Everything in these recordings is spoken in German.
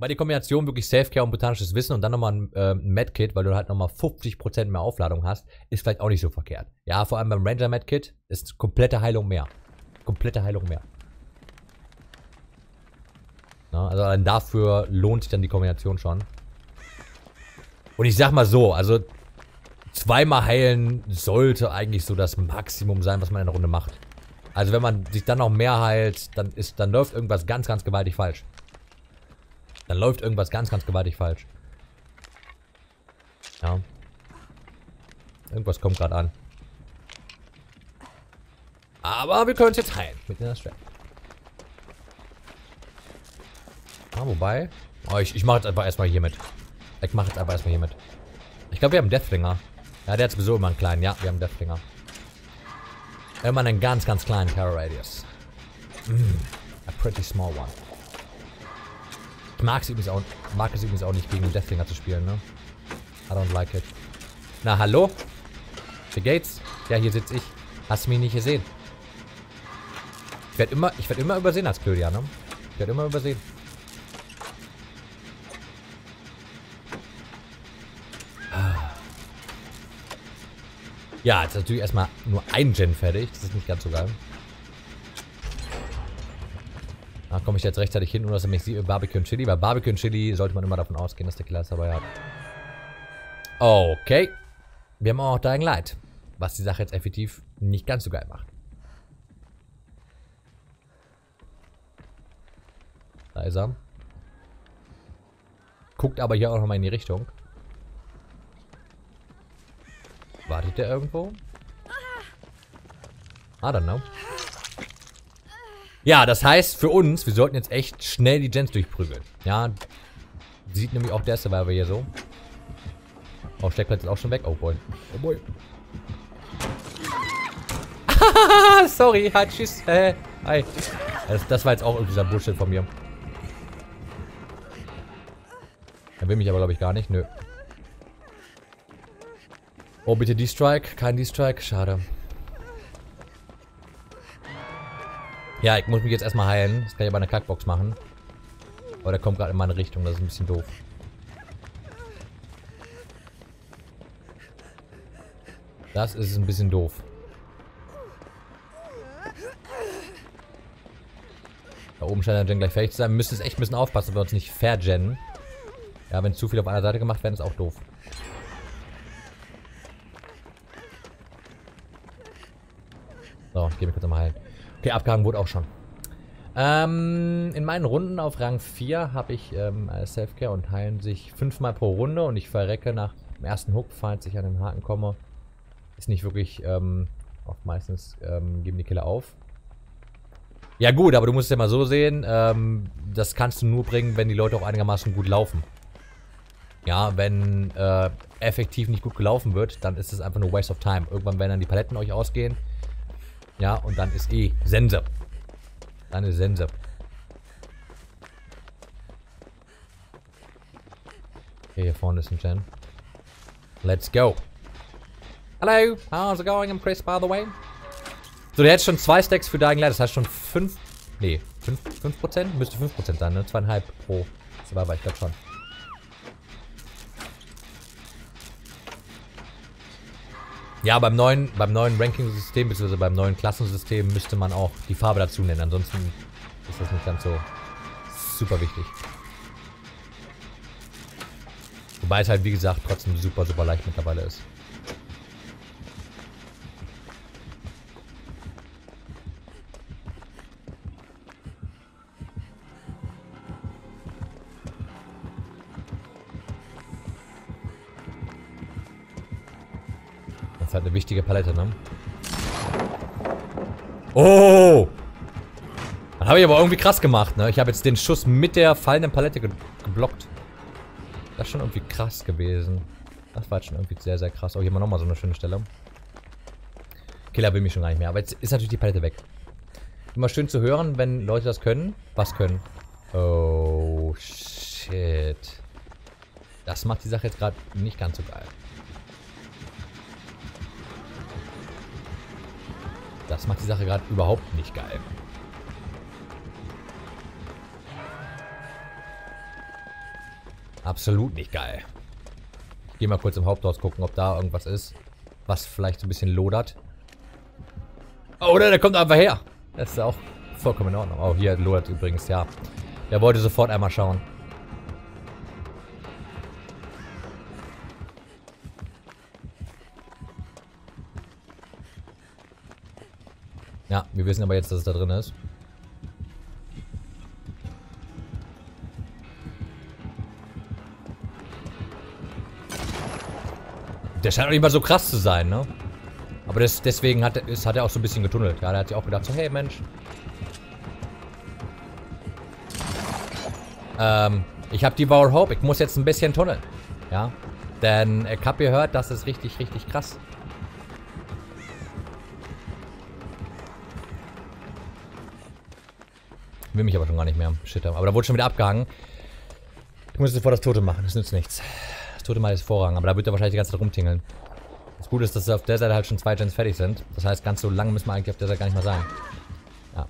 Bei die Kombination wirklich Selfcare und botanisches Wissen und dann nochmal ein, äh, Medkit, weil du halt nochmal 50% mehr Aufladung hast, ist vielleicht auch nicht so verkehrt. Ja, vor allem beim Ranger Medkit ist komplette Heilung mehr. Komplette Heilung mehr. Na, also allein dafür lohnt sich dann die Kombination schon. Und ich sag mal so, also zweimal heilen sollte eigentlich so das Maximum sein, was man in der Runde macht. Also wenn man sich dann noch mehr heilt, dann ist, dann läuft irgendwas ganz, ganz gewaltig falsch. Dann läuft irgendwas ganz, ganz gewaltig falsch. Ja. Irgendwas kommt gerade an. Aber wir können es jetzt heilen mit der Strap. Ah, wobei. Oh, ich, ich mache jetzt einfach erstmal hier mit. Ich mache jetzt einfach erstmal hier mit. Ich glaube, wir haben Deathlinger. Ja, der hat sowieso immer einen kleinen. Ja, wir haben Deathlinger. Immer einen ganz, ganz kleinen Terror Radius. Mm, a pretty small one. Ich mag es übrigens auch, mag es übrigens auch nicht, gegen den Deathlinger zu spielen, ne? I don't like it. Na, hallo? Wie geht's? Ja, hier sitze ich. Hast du mich nicht gesehen? Ich werde immer, ich werde immer übersehen als Claudia, ne? Ich werde immer übersehen. Ja, jetzt ist natürlich erstmal nur ein Gen fertig. Das ist nicht ganz so geil. Da komme ich jetzt rechtzeitig hin, ohne dass er mich sieht. Barbecue und Chili. Bei Barbecue und Chili sollte man immer davon ausgehen, dass der Killer es dabei hat. Okay. Wir haben auch Dying Light. Was die Sache jetzt effektiv nicht ganz so geil macht. Da ist er. Guckt aber hier auch nochmal in die Richtung. Wartet der irgendwo? I don't know. Ja, das heißt für uns, wir sollten jetzt echt schnell die Gens durchprügeln. Ja, sieht nämlich auch der Survivor hier so. Oh, Steckplatz ist auch schon weg. Oh boy. Oh boy. Sorry, halt, tschüss. Äh, hi. Das, das war jetzt auch irgendwie so ein Bullshit von mir. Er will mich aber, glaube ich, gar nicht. Nö. Oh, bitte D-Strike. Kein D-Strike. Schade. Ja, ich muss mich jetzt erstmal heilen. Das kann ich aber eine Kackbox machen. Aber der kommt gerade in meine Richtung. Das ist ein bisschen doof. Das ist ein bisschen doof. Da oben scheint der Gen gleich fertig zu sein. Wir müssen jetzt echt ein bisschen aufpassen, dass wir uns nicht vergennen. Ja, wenn zu viel auf einer Seite gemacht werden, ist auch doof. So, ich gehe mich kurz nochmal heilen. Okay, abgehangen wurde auch schon. Ähm, in meinen Runden auf Rang 4 habe ich ähm, Selfcare und heilen sich fünfmal pro Runde und ich verrecke nach dem ersten Hook, falls ich an den Haken komme. Ist nicht wirklich, ähm, oft meistens ähm, geben die Killer auf. Ja gut, aber du musst es ja mal so sehen, ähm, das kannst du nur bringen, wenn die Leute auch einigermaßen gut laufen. Ja, wenn äh, effektiv nicht gut gelaufen wird, dann ist es einfach nur Waste of Time. Irgendwann werden dann die Paletten euch ausgehen. Ja, und dann ist eh Sense. Dann ist Sense. Okay, hier vorne ist ein Gen. Let's go. Hello, how's it going? I'm Chris, by the way. So, der hat schon zwei Stacks für Dying Light. Das heißt schon 5... Nee, 5%? 5%? Müsste 5% sein, ne? Zweieinhalb pro Survivor, ich glaube schon. Ja, beim neuen, beim neuen Ranking-System, beziehungsweise beim neuen Klassensystem müsste man auch die Farbe dazu nennen. Ansonsten ist das nicht ganz so super wichtig. Wobei es halt, wie gesagt, trotzdem super, super leicht mittlerweile ist. Ist halt eine wichtige Palette, ne? Oh! Das habe ich aber irgendwie krass gemacht, ne? Ich habe jetzt den Schuss mit der fallenden Palette ge geblockt. Das ist schon irgendwie krass gewesen. Das war jetzt schon irgendwie sehr, sehr krass. Oh, hier wir nochmal so eine schöne Stelle. Killer will mich schon gar nicht mehr. Aber jetzt ist natürlich die Palette weg. Immer schön zu hören, wenn Leute das können. Was können? Oh, shit. Das macht die Sache jetzt gerade nicht ganz so geil. Das macht die Sache gerade überhaupt nicht geil. Absolut nicht geil. Ich geh mal kurz im Haupthaus gucken, ob da irgendwas ist, was vielleicht so ein bisschen lodert. Oh, oder der kommt einfach her. Das ist auch vollkommen in Ordnung. Oh, hier lodert übrigens, ja. Der wollte sofort einmal schauen. Ja, wir wissen aber jetzt, dass es da drin ist. Der scheint auch nicht mal so krass zu sein, ne? Aber das, deswegen hat, ist, hat er auch so ein bisschen getunnelt. Ja, der hat sich auch gedacht so, hey Mensch. Ähm, ich habe die War Hope. Ich muss jetzt ein bisschen tunneln. Ja. Denn ich habe gehört, das ist richtig, richtig krass. Will mich aber schon gar nicht mehr. Shit. Aber da wurde schon wieder abgehangen. Ich muss sofort das Tote machen. Das nützt nichts. Das Tote mal ist Vorrang. Aber da wird er wahrscheinlich die ganze Zeit rumtingeln. Das Gute ist, dass auf der Seite halt schon zwei Gens fertig sind. Das heißt, ganz so lange müssen wir eigentlich auf der Seite gar nicht mehr sein. Ja.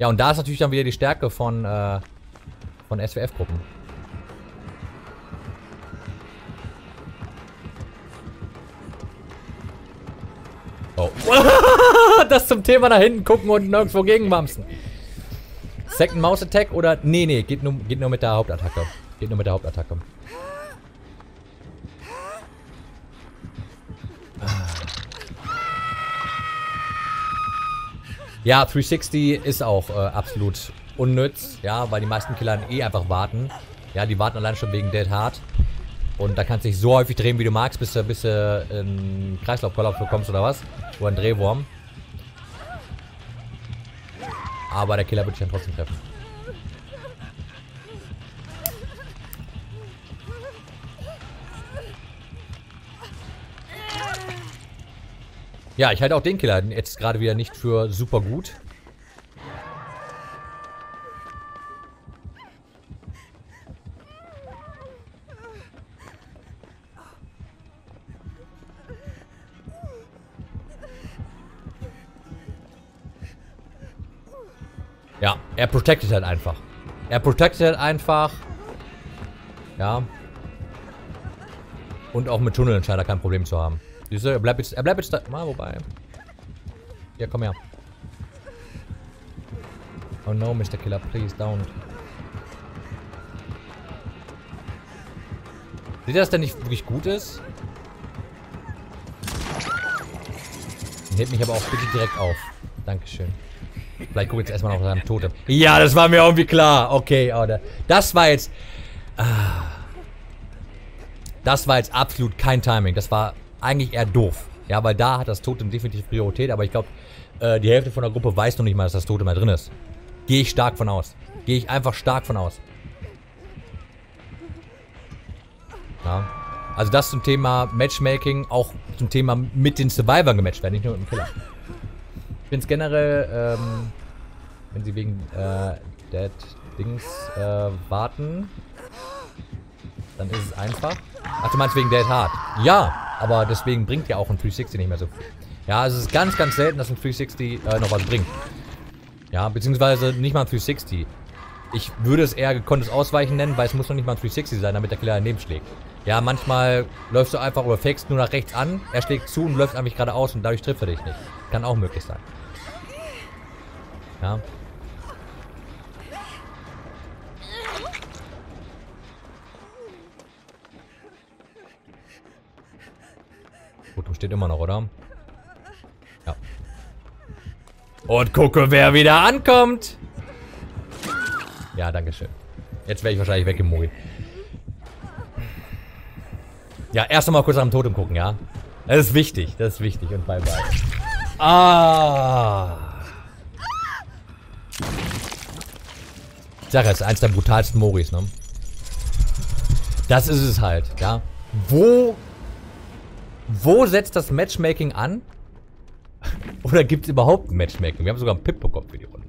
Ja, und da ist natürlich dann wieder die Stärke von, äh, von SWF-Gruppen. Oh. das zum Thema nach hinten gucken und nirgendwo gegenbamsen. Second Mouse Attack oder... Nee, nee, geht nur, geht nur mit der Hauptattacke. Geht nur mit der Hauptattacke. Ja, 360 ist auch äh, absolut unnütz, ja, weil die meisten Killer eh einfach warten. Ja, die warten allein schon wegen Dead Hard. Und da kannst du dich so häufig drehen, wie du magst, bis du, bis du einen Kreislaufkollaps bekommst oder was. Oder einen Drehwurm. Aber der Killer wird dich dann trotzdem treffen. Ja, ich halte auch den Killer jetzt gerade wieder nicht für super gut. Ja, er protected halt einfach. Er protected halt einfach. Ja. Und auch mit Tunneln scheint er kein Problem zu haben. Siehst du, er bleibt jetzt, er bleibt jetzt da. Mal, wobei. Ja, komm her. Oh no, Mr. Killer, please don't. Seht ihr, dass der nicht wirklich gut ist? Hebt mich aber auch bitte direkt auf. Dankeschön. Vielleicht gucke ich jetzt erstmal noch seinem Totem. Ja, das war mir irgendwie klar. Okay, oder. Das war jetzt... Ah, das war jetzt absolut kein Timing. Das war eigentlich eher doof. Ja, weil da hat das Totem definitiv Priorität. Aber ich glaube, äh, die Hälfte von der Gruppe weiß noch nicht mal, dass das Totem da drin ist. Gehe ich stark von aus. Gehe ich einfach stark von aus. Ja. Also das zum Thema Matchmaking, auch zum Thema mit den Survivors gematcht werden, nicht nur mit dem Killer. Ich finde es generell, ähm, wenn sie wegen äh, Dead Dings äh, warten, dann ist es einfach. Ach, du meinst wegen Dead Hard? Ja, aber deswegen bringt ja auch ein 360 nicht mehr so viel. Ja, es ist ganz, ganz selten, dass ein 360 äh, noch was bringt. Ja, beziehungsweise nicht mal ein 360. Ich würde es eher gekonntes Ausweichen nennen, weil es muss noch nicht mal ein 360 sein, damit der Killer daneben schlägt. Ja, manchmal läufst du einfach oder fakest nur nach rechts an, er schlägt zu und läuft einfach geradeaus und dadurch trifft er dich nicht. Kann auch möglich sein. Ja. Gut, steht immer noch, oder? Ja. Und gucke, wer wieder ankommt. Ja, danke schön. Jetzt werde ich wahrscheinlich weggemogelt. Ja, erst einmal kurz am Totem gucken, ja? Das ist wichtig, das ist wichtig und bye bye. Ah. Ich sage jetzt, eins der brutalsten Moris, ne? Das ist es halt, ja? Wo wo setzt das Matchmaking an? Oder gibt es überhaupt ein Matchmaking? Wir haben sogar einen Pip bekommen für die Runde.